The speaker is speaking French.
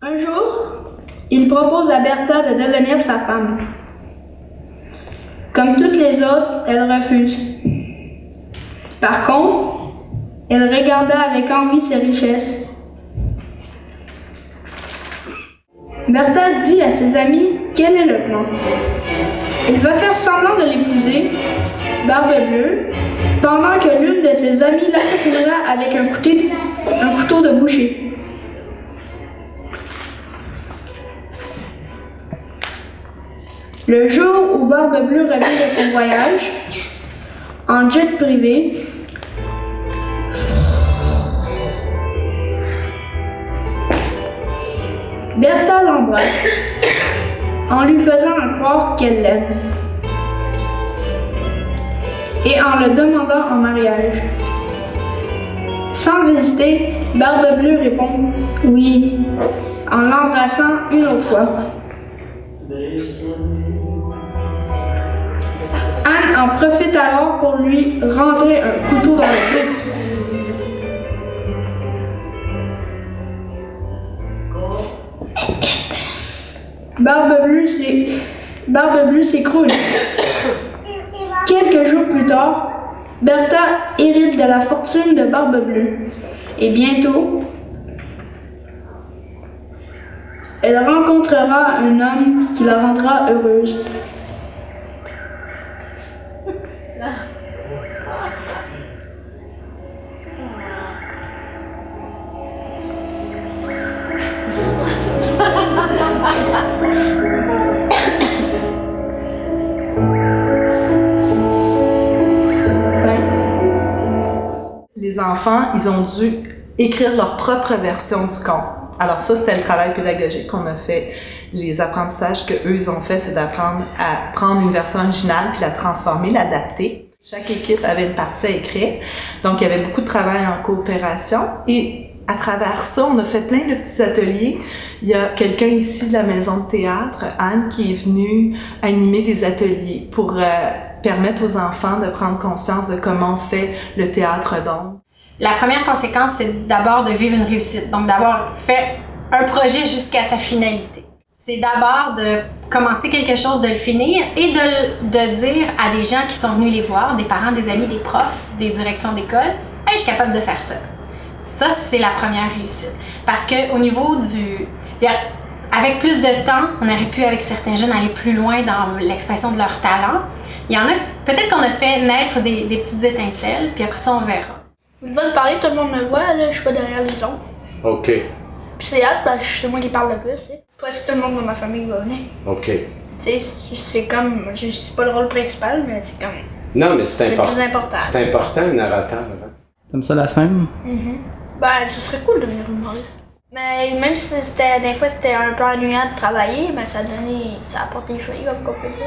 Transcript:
Un jour, il propose à Bertha de devenir sa femme. Comme toutes les autres, elle refuse. Par contre, elle regarda avec envie ses richesses. Bertha dit à ses amis quel est le plan? Il va faire semblant de l'épouser, Barbe Bleue, pendant que l'une de ses amies l'assassinera avec un couteau, un couteau de boucher. Le jour où Barbe Bleue revient de son voyage, en jet privé, Bertha l'embrasse en lui faisant croire qu'elle l'aime et en le demandant en mariage. Sans hésiter, Barbe Bleue répond oui en l'embrassant une autre fois. Anne en profite alors pour lui rentrer un couteau dans le cou. Barbe Bleue s'é- Barbe Bleue s'écroule. Quelques jours plus tard, Bertha hérite de la fortune de Barbe Bleue. Et bientôt, elle rencontrera un homme qui la rendra heureuse. Les enfants, ils ont dû écrire leur propre version du conte. Alors ça, c'était le travail pédagogique qu'on a fait. Les apprentissages que eux ils ont fait, c'est d'apprendre à prendre une version originale puis la transformer, l'adapter. Chaque équipe avait une partie à écrire, donc il y avait beaucoup de travail en coopération et à travers ça, on a fait plein de petits ateliers. Il y a quelqu'un ici de la maison de théâtre, Anne, qui est venue animer des ateliers pour euh, permettre aux enfants de prendre conscience de comment on fait le théâtre d'ombre. La première conséquence, c'est d'abord de vivre une réussite. Donc, d'avoir fait un projet jusqu'à sa finalité. C'est d'abord de commencer quelque chose, de le finir et de, de dire à des gens qui sont venus les voir, des parents, des amis, des profs, des directions d'école, hey, je suis capable de faire ça. Ça, c'est la première réussite. Parce qu'au niveau du. Avec plus de temps, on aurait pu, avec certains jeunes, aller plus loin dans l'expression de leur talent. Il y en a, peut-être qu'on a fait naître des, des petites étincelles, puis après ça, on verra. Je vais te parler, tout le monde me voit, là, je suis pas derrière les autres. OK. Puis c'est hâte, parce que c'est moi qui parle le plus, tu sais. Presque tout le monde dans ma famille va venir. OK. Tu sais, c'est c'est comme. je- C'est pas le rôle principal, mais c'est comme. Non, mais c'est important. plus important. C'est important, un narrateur. hein. T'aimes ça la scène? Ben, ce serait cool de devenir humoriste. Mais même si c'était, des fois c'était un peu ennuyant de travailler, ben ça donnait, ça apportait des choses, comme on peut dire.